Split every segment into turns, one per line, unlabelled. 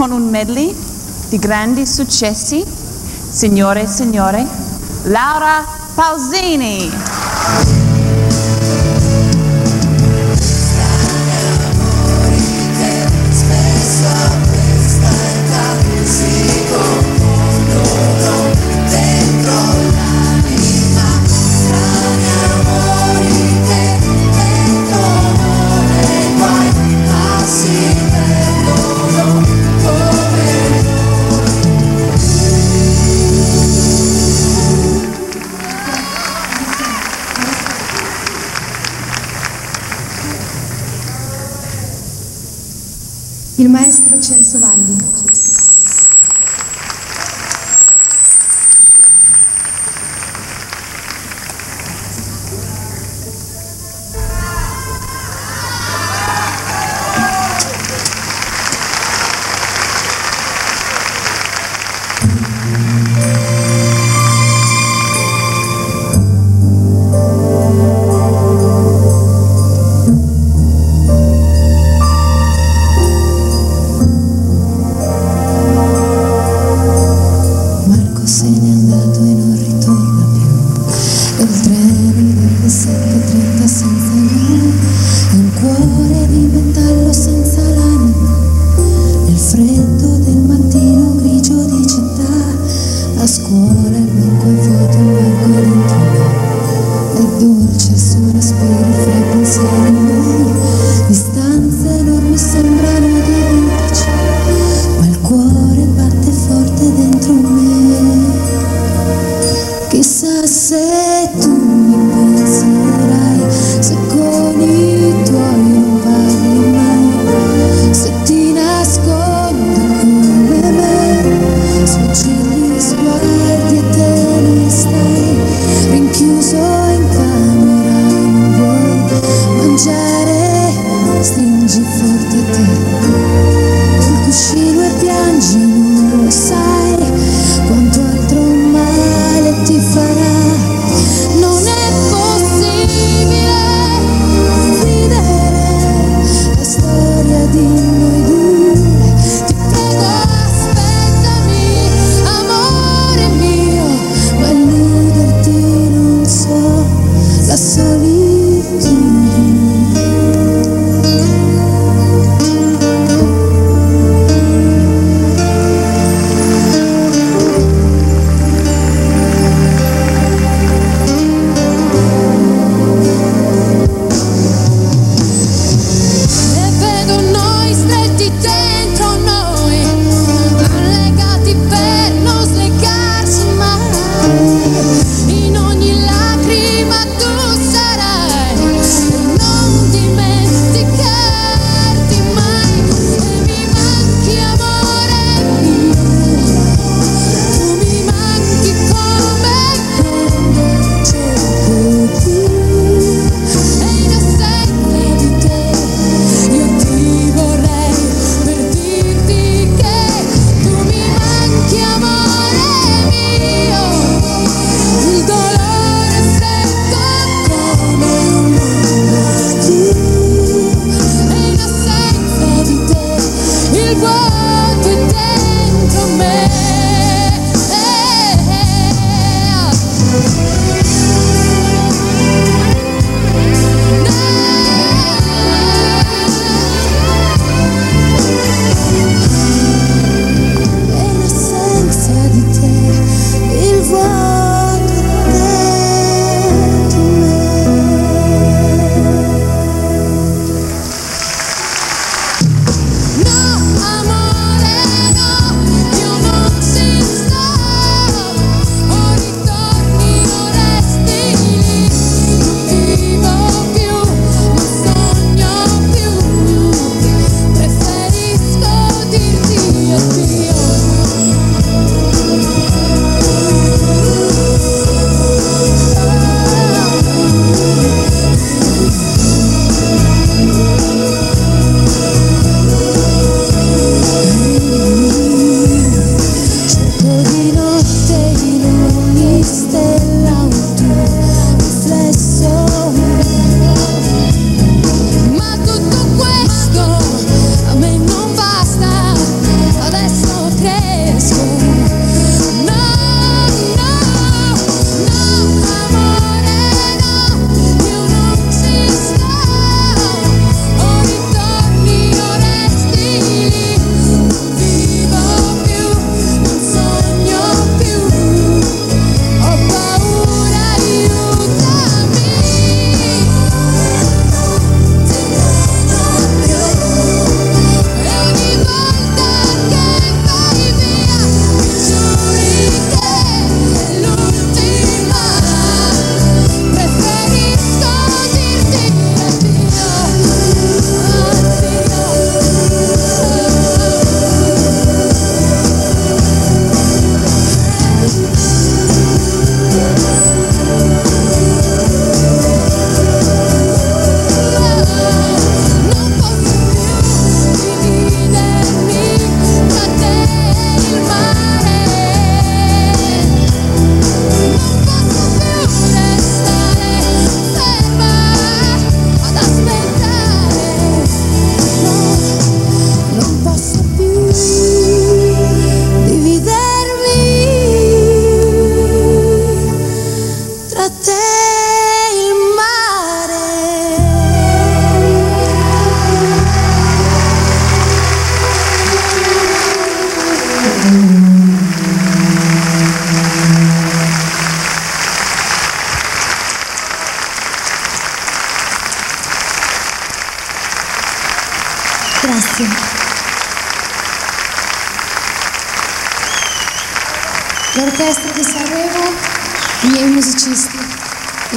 con un medley di grandi successi, signore e signore, Laura Pausini.
il maestro Celso Valli.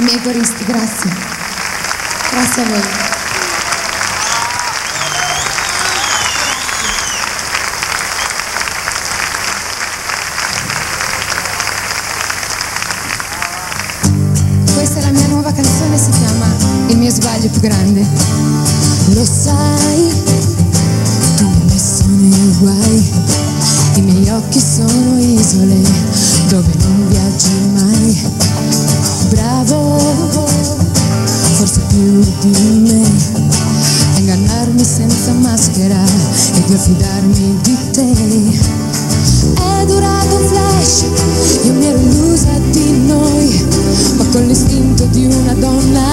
Miei
coristi, grazie. Grazie a voi. Questa è la mia nuova canzone, si chiama Il mio sbaglio più grande.
Lo sai, tu hai messo nei guai, i miei occhi sono isole dove non viaggi mai. Fidarmi di te. È durato un flash, io mi ero illusa di noi, ma con l'istinto di una donna.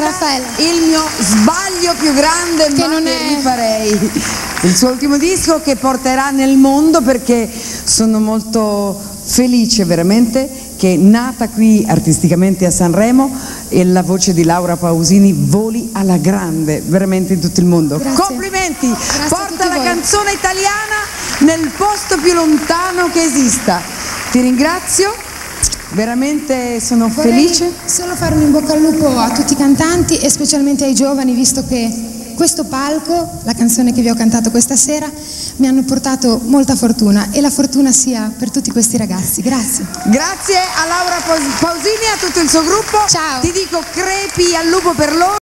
Lauretta.
Raffaella.
Il mio sbaglio più grande
Che non è-
rifarei. Il suo ultimo disco che porterà nel mondo perché sono molto felice veramente che nata qui artisticamente a Sanremo e la voce di Laura Pausini voli alla grande veramente in tutto il mondo.
Grazie.
Complimenti!
Grazie
Porta la
voi.
canzone italiana nel posto più lontano che esista. Ti ringrazio, veramente sono
Vorrei
felice.
solo fare un in bocca al lupo a tutti i cantanti e specialmente ai giovani, visto che questo palco, la canzone che vi ho cantato questa sera, mi hanno portato molta fortuna e la fortuna sia per tutti questi ragazzi. Grazie.
Grazie a Laura Paus- Pausini e a tutto il suo gruppo.
Ciao.
Ti dico crepi al lupo per loro.